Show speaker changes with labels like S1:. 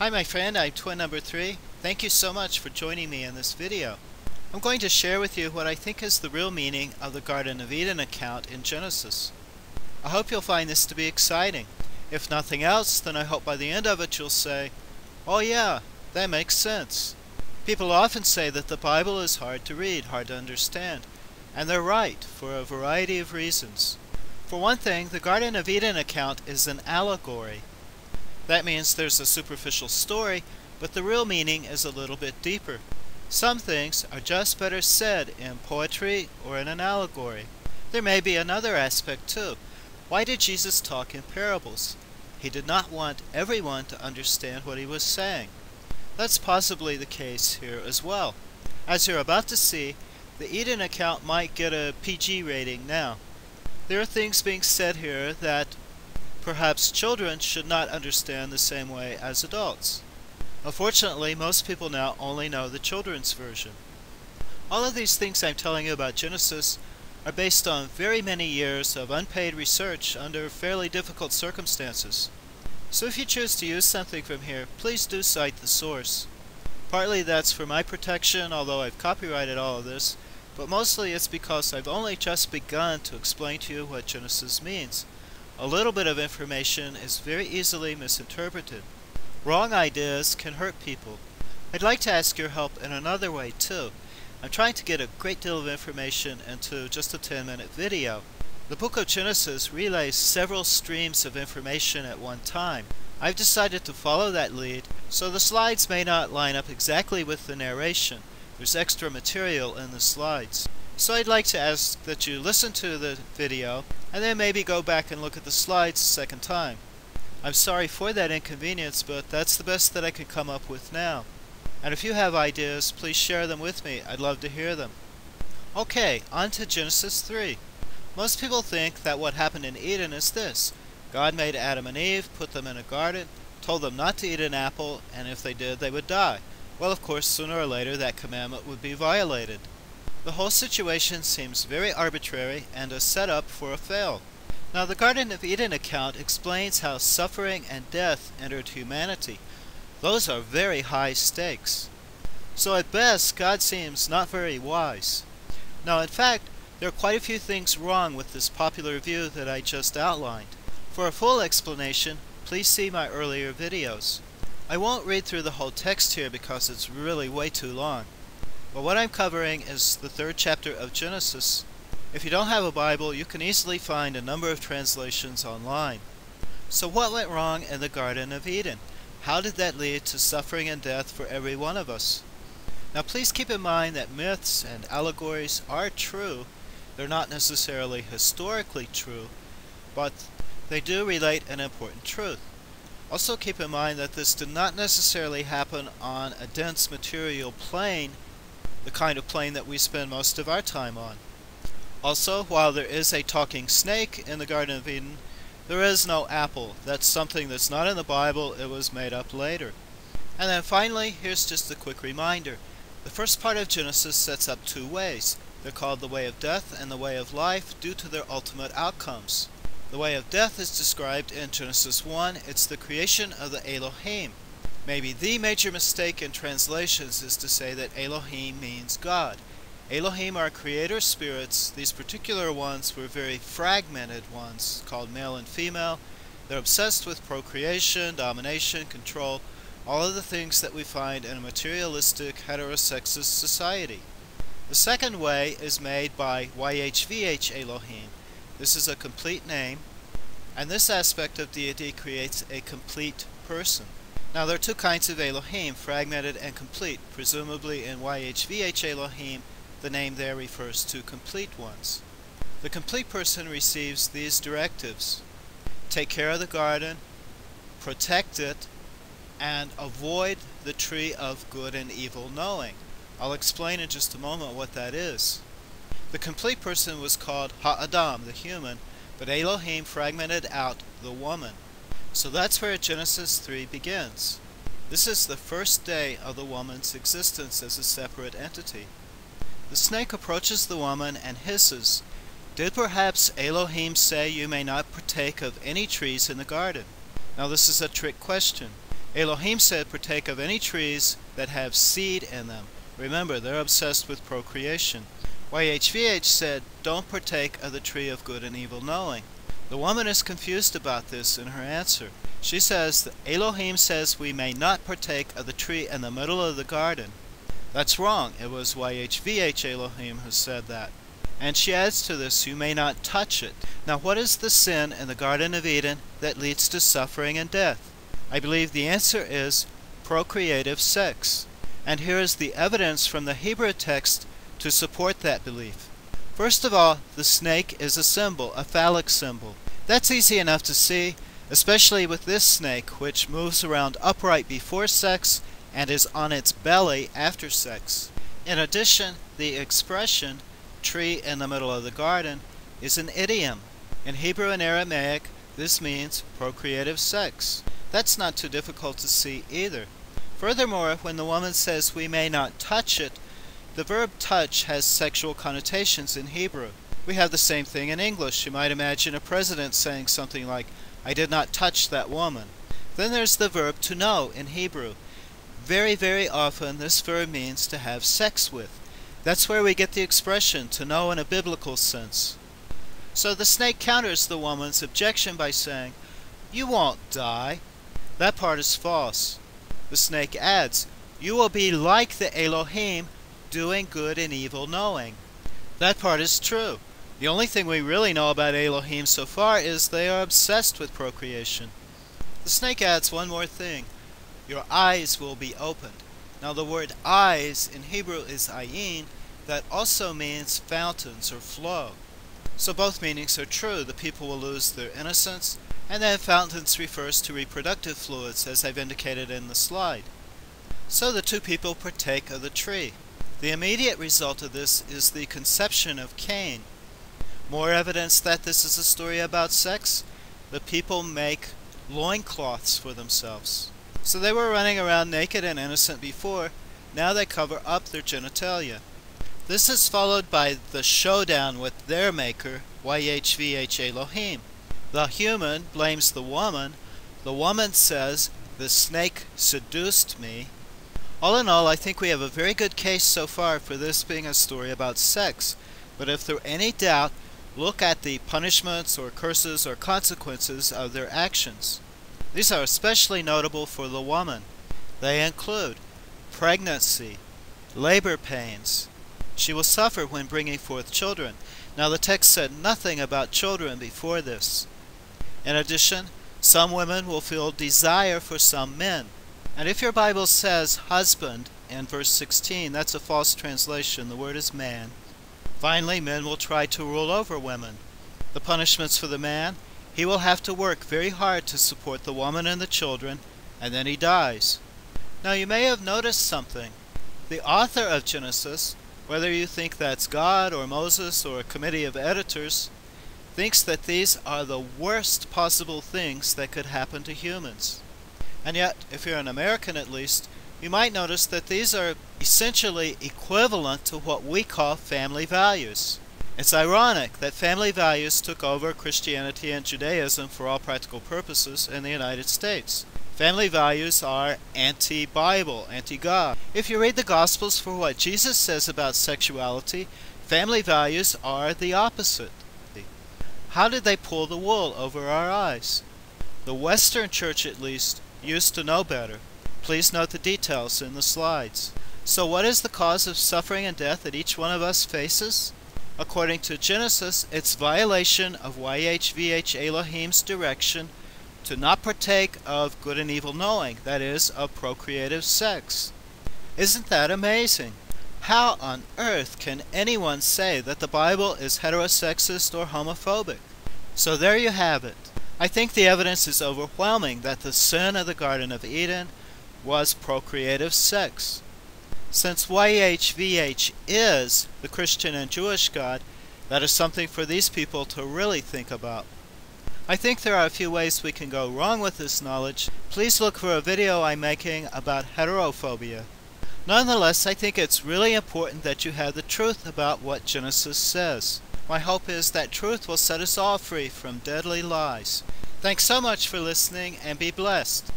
S1: Hi my friend, I'm twin number 3. Thank you so much for joining me in this video. I'm going to share with you what I think is the real meaning of the Garden of Eden account in Genesis. I hope you'll find this to be exciting. If nothing else, then I hope by the end of it you'll say, Oh yeah, that makes sense. People often say that the Bible is hard to read, hard to understand. And they're right, for a variety of reasons. For one thing, the Garden of Eden account is an allegory. That means there's a superficial story, but the real meaning is a little bit deeper. Some things are just better said in poetry or in an allegory. There may be another aspect too. Why did Jesus talk in parables? He did not want everyone to understand what he was saying. That's possibly the case here as well. As you're about to see, the Eden account might get a PG rating now. There are things being said here that Perhaps children should not understand the same way as adults. Unfortunately, most people now only know the children's version. All of these things I'm telling you about Genesis are based on very many years of unpaid research under fairly difficult circumstances. So if you choose to use something from here, please do cite the source. Partly that's for my protection, although I've copyrighted all of this, but mostly it's because I've only just begun to explain to you what Genesis means. A little bit of information is very easily misinterpreted. Wrong ideas can hurt people. I'd like to ask your help in another way too. I'm trying to get a great deal of information into just a 10 minute video. The book of Genesis relays several streams of information at one time. I've decided to follow that lead, so the slides may not line up exactly with the narration. There's extra material in the slides. So I'd like to ask that you listen to the video and then maybe go back and look at the slides a second time. I'm sorry for that inconvenience, but that's the best that I could come up with now. And if you have ideas, please share them with me. I'd love to hear them. Okay, on to Genesis 3. Most people think that what happened in Eden is this. God made Adam and Eve, put them in a garden, told them not to eat an apple, and if they did, they would die. Well, of course, sooner or later that commandment would be violated. The whole situation seems very arbitrary and a setup for a fail. Now the Garden of Eden account explains how suffering and death entered humanity. Those are very high stakes. So at best, God seems not very wise. Now in fact, there are quite a few things wrong with this popular view that I just outlined. For a full explanation, please see my earlier videos. I won't read through the whole text here because it's really way too long. But what I'm covering is the third chapter of Genesis. If you don't have a Bible, you can easily find a number of translations online. So what went wrong in the Garden of Eden? How did that lead to suffering and death for every one of us? Now please keep in mind that myths and allegories are true. They're not necessarily historically true, but they do relate an important truth. Also keep in mind that this did not necessarily happen on a dense material plane the kind of plane that we spend most of our time on. Also, while there is a talking snake in the Garden of Eden, there is no apple. That's something that's not in the Bible, it was made up later. And then finally, here's just a quick reminder. The first part of Genesis sets up two ways. They're called the way of death and the way of life due to their ultimate outcomes. The way of death is described in Genesis 1. It's the creation of the Elohim. Maybe the major mistake in translations is to say that Elohim means God. Elohim are creator spirits. These particular ones were very fragmented ones called male and female. They're obsessed with procreation, domination, control, all of the things that we find in a materialistic heterosexist society. The second way is made by YHVH Elohim. This is a complete name, and this aspect of deity creates a complete person. Now there are two kinds of Elohim, fragmented and complete. Presumably in YHVH Elohim, the name there refers to complete ones. The complete person receives these directives. Take care of the garden, protect it, and avoid the tree of good and evil knowing. I'll explain in just a moment what that is. The complete person was called Ha-Adam, the human, but Elohim fragmented out the woman. So that's where Genesis 3 begins. This is the first day of the woman's existence as a separate entity. The snake approaches the woman and hisses, Did perhaps Elohim say you may not partake of any trees in the garden? Now this is a trick question. Elohim said, partake of any trees that have seed in them. Remember, they're obsessed with procreation. YHVH said, don't partake of the tree of good and evil knowing. The woman is confused about this in her answer. She says, Elohim says we may not partake of the tree in the middle of the garden. That's wrong. It was YHVH Elohim who said that. And she adds to this, you may not touch it. Now, what is the sin in the Garden of Eden that leads to suffering and death? I believe the answer is procreative sex. And here is the evidence from the Hebrew text to support that belief. First of all, the snake is a symbol, a phallic symbol. That's easy enough to see, especially with this snake, which moves around upright before sex and is on its belly after sex. In addition, the expression tree in the middle of the garden is an idiom. In Hebrew and Aramaic, this means procreative sex. That's not too difficult to see either. Furthermore, when the woman says we may not touch it, the verb touch has sexual connotations in Hebrew. We have the same thing in English. You might imagine a president saying something like, I did not touch that woman. Then there's the verb to know in Hebrew. Very, very often this verb means to have sex with. That's where we get the expression to know in a biblical sense. So the snake counters the woman's objection by saying, You won't die. That part is false. The snake adds, You will be like the Elohim, doing good and evil knowing. That part is true. The only thing we really know about Elohim so far is they are obsessed with procreation. The snake adds one more thing. Your eyes will be opened. Now the word eyes in Hebrew is ayin, that also means fountains or flow. So both meanings are true. The people will lose their innocence, and then fountains refers to reproductive fluids, as I've indicated in the slide. So the two people partake of the tree. The immediate result of this is the conception of Cain. More evidence that this is a story about sex? The people make loincloths for themselves. So they were running around naked and innocent before, now they cover up their genitalia. This is followed by the showdown with their maker, YHVH Elohim. The human blames the woman. The woman says, the snake seduced me. All in all, I think we have a very good case so far for this being a story about sex. But if there are any doubt, look at the punishments or curses or consequences of their actions. These are especially notable for the woman. They include pregnancy, labor pains. She will suffer when bringing forth children. Now the text said nothing about children before this. In addition, some women will feel desire for some men. And if your Bible says husband in verse 16, that's a false translation. The word is man. Finally, men will try to rule over women. The punishments for the man he will have to work very hard to support the woman and the children, and then he dies. Now you may have noticed something. The author of Genesis, whether you think that's God or Moses or a committee of editors, thinks that these are the worst possible things that could happen to humans. And yet, if you're an American at least, you might notice that these are essentially equivalent to what we call family values. It's ironic that family values took over Christianity and Judaism for all practical purposes in the United States. Family values are anti-Bible, anti-God. If you read the Gospels for what Jesus says about sexuality, family values are the opposite. How did they pull the wool over our eyes? The Western Church, at least, used to know better. Please note the details in the slides. So what is the cause of suffering and death that each one of us faces? According to Genesis, it's violation of YHVH Elohim's direction to not partake of good and evil knowing, that is, of procreative sex. Isn't that amazing? How on earth can anyone say that the Bible is heterosexist or homophobic? So there you have it. I think the evidence is overwhelming that the sin of the Garden of Eden was procreative sex. Since YHVH is the Christian and Jewish God, that is something for these people to really think about. I think there are a few ways we can go wrong with this knowledge. Please look for a video I'm making about heterophobia. Nonetheless, I think it's really important that you have the truth about what Genesis says. My hope is that truth will set us all free from deadly lies. Thanks so much for listening and be blessed.